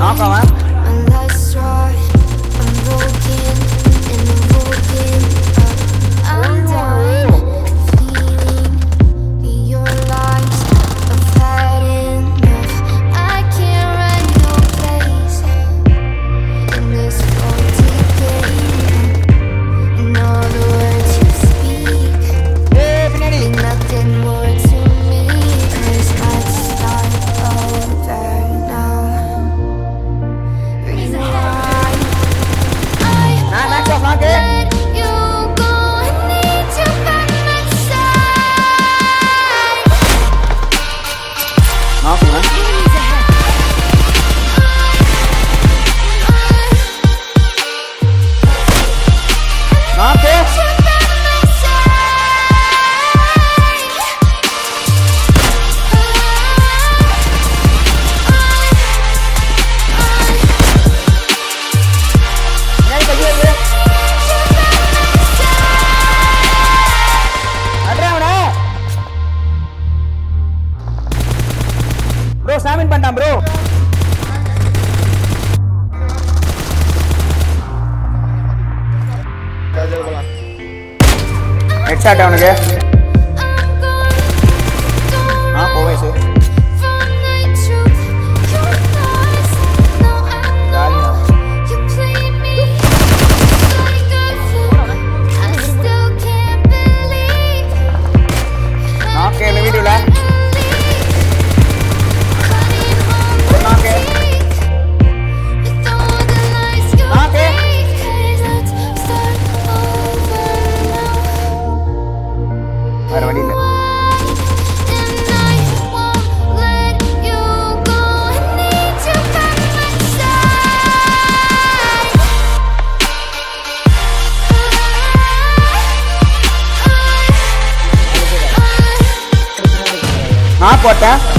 nó còn á head shot அவனுக்கு. 我的